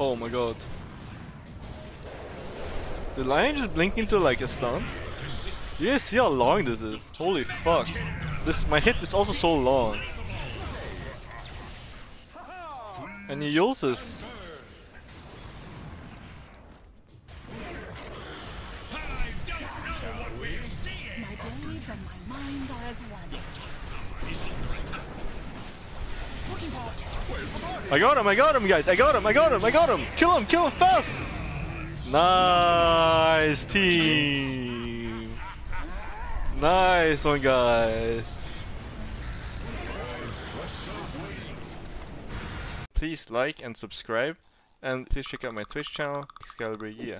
Oh my god. Did Lion just blink into like a stun? You guys see how long this is? Holy fuck. This my hit is also so long. And he uses. I got him, I got him guys, I got him, I got him, I got him! Kill him, kill him fast! Nice team! Nice one guys! Please like and subscribe and please check out my Twitch channel, Xcalibur Ye.